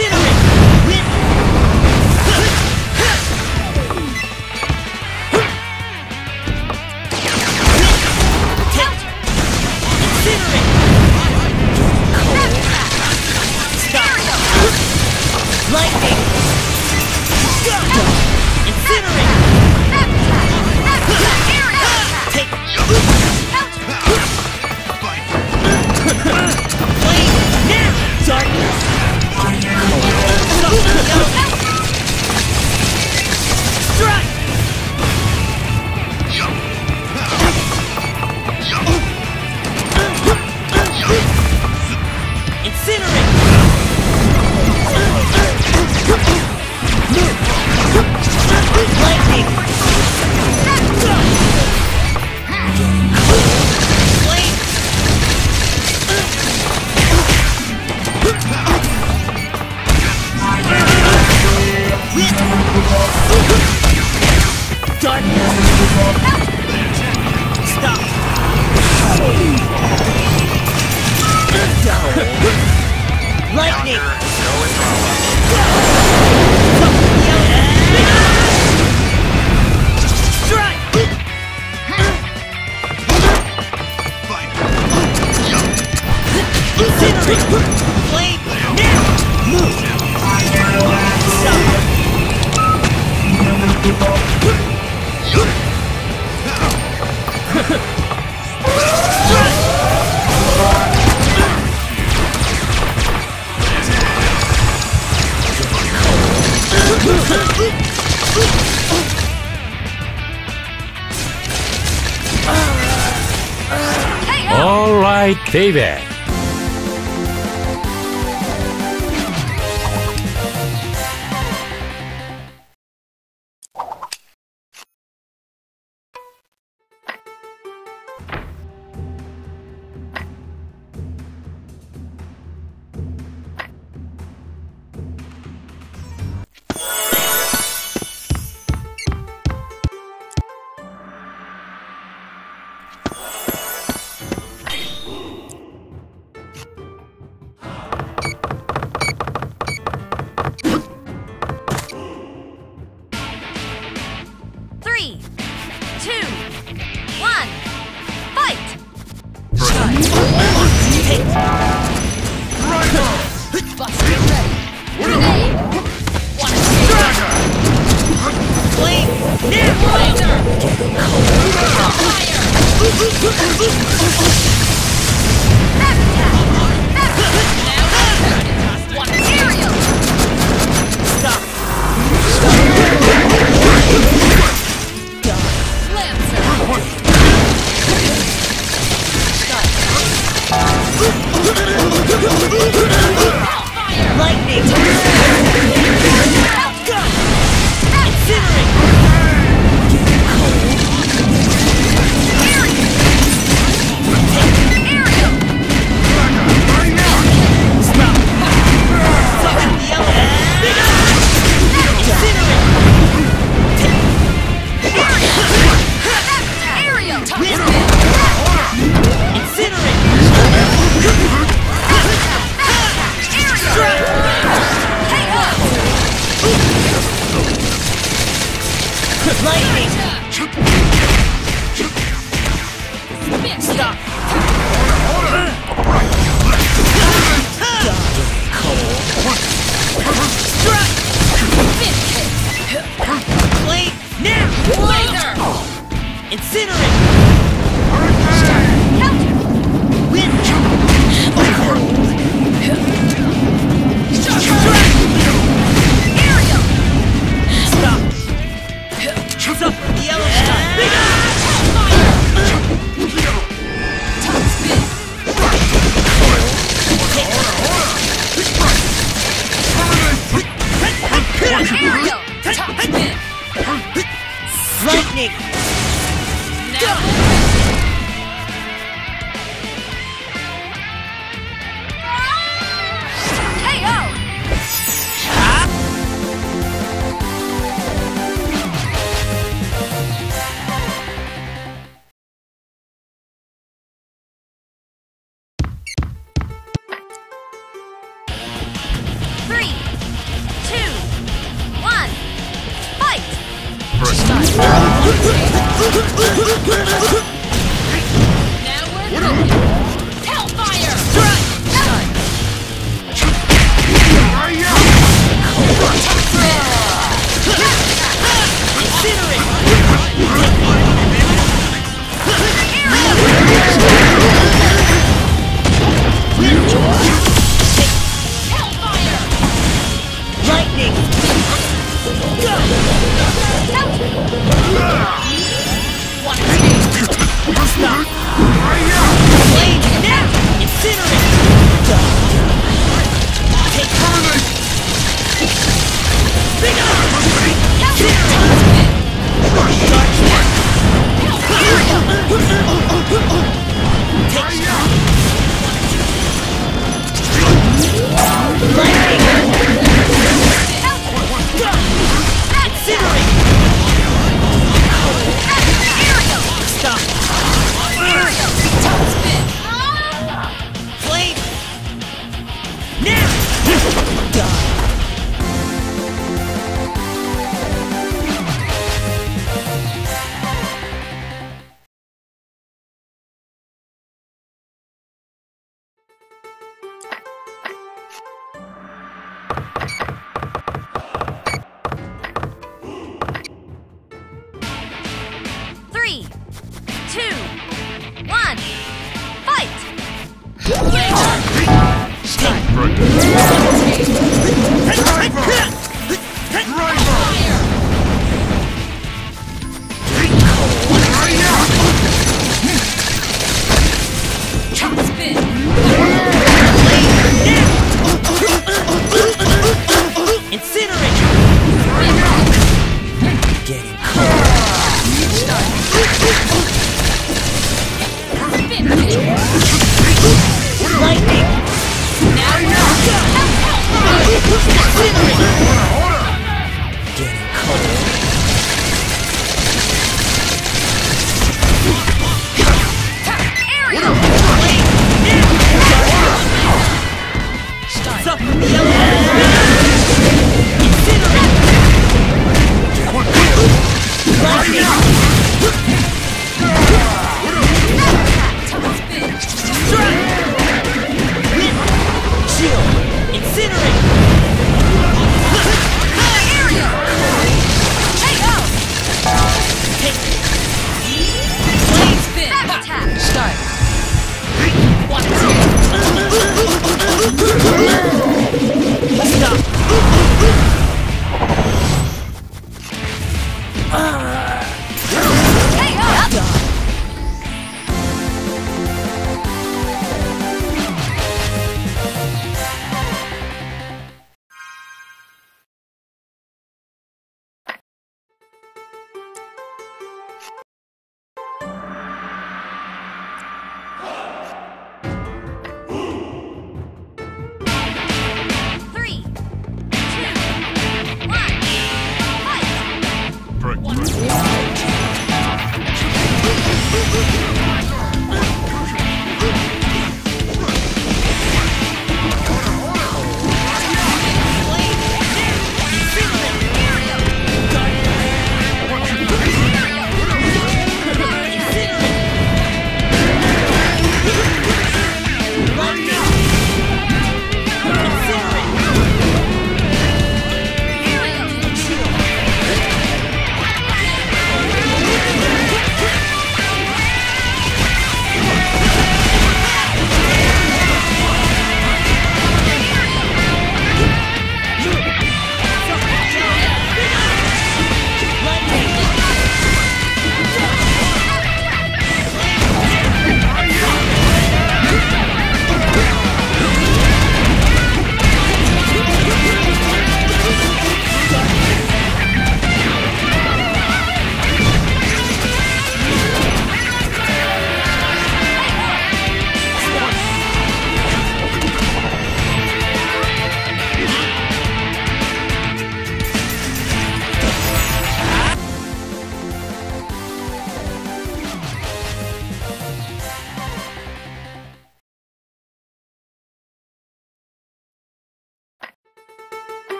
Incinerate! All right, baby.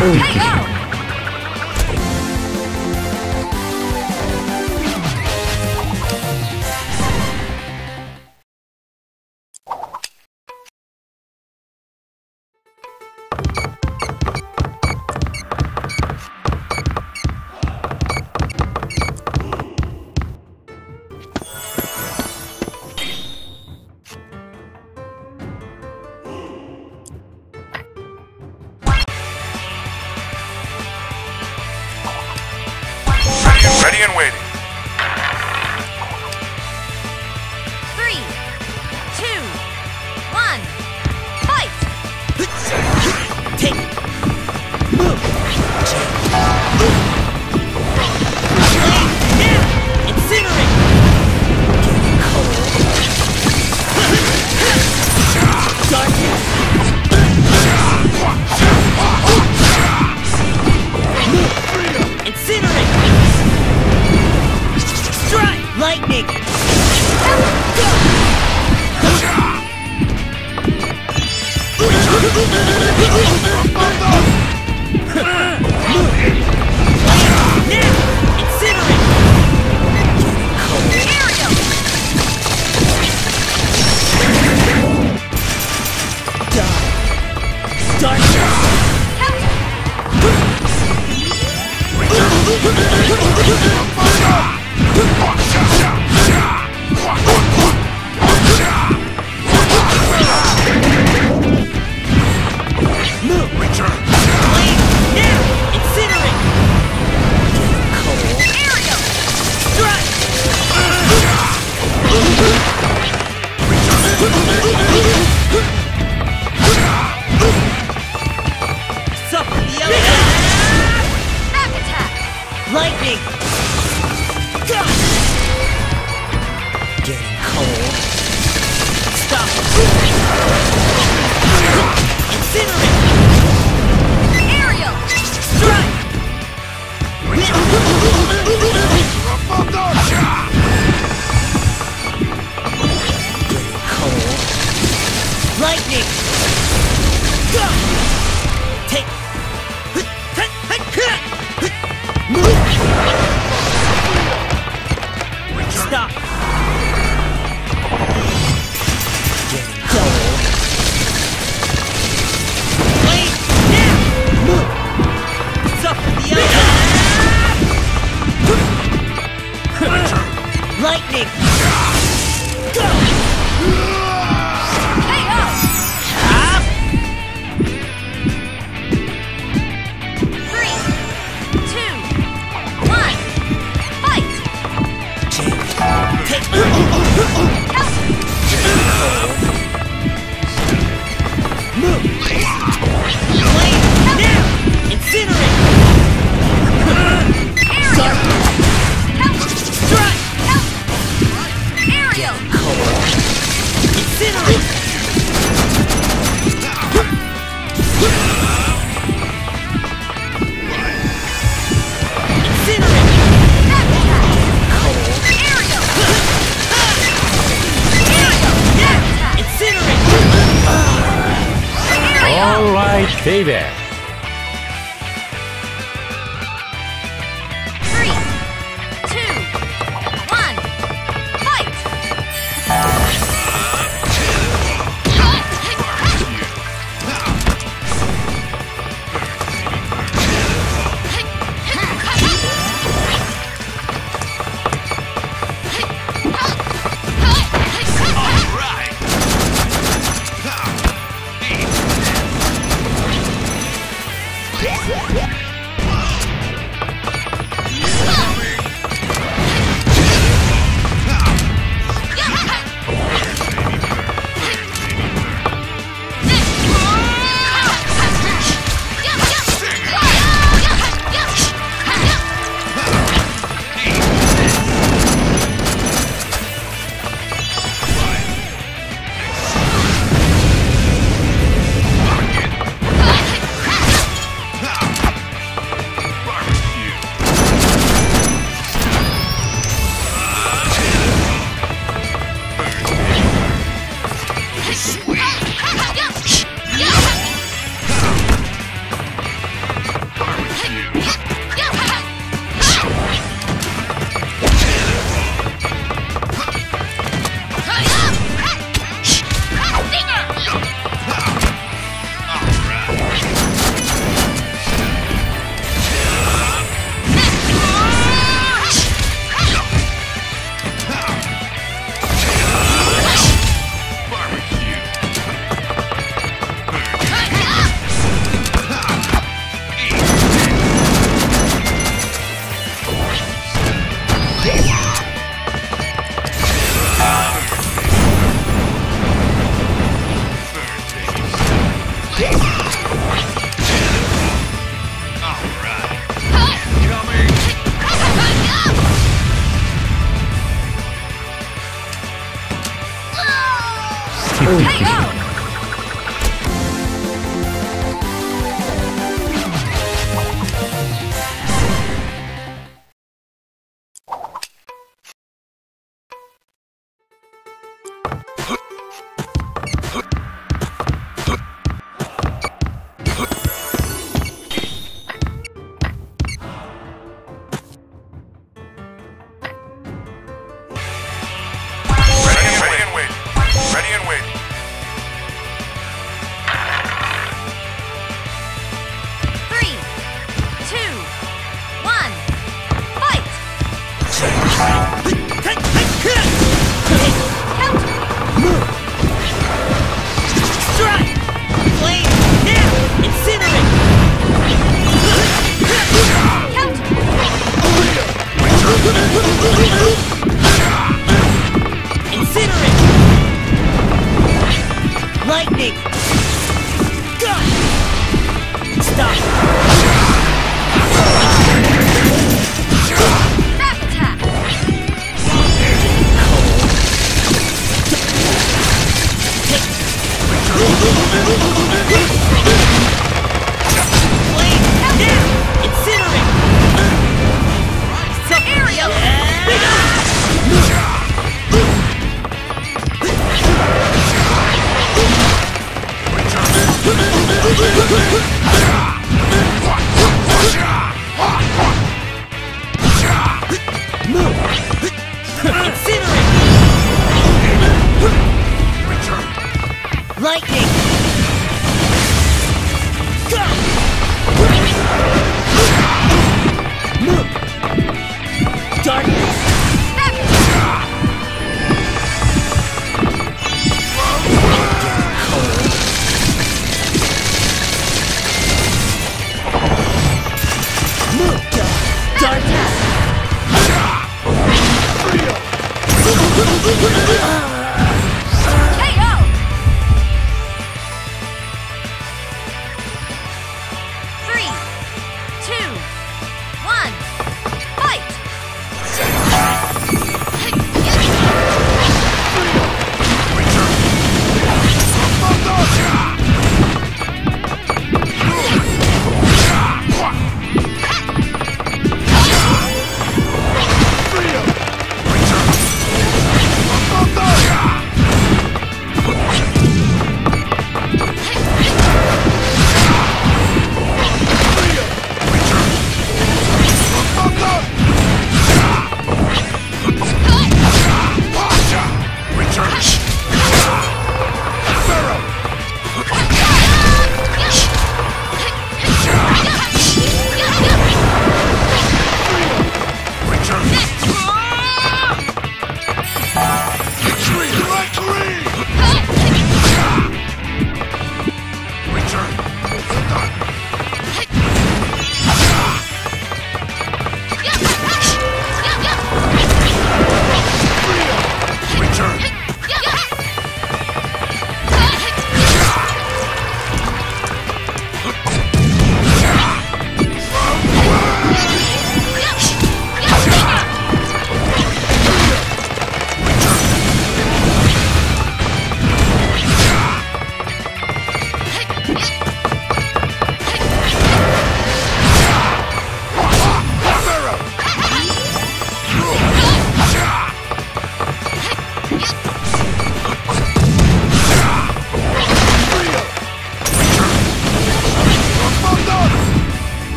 Ready baby.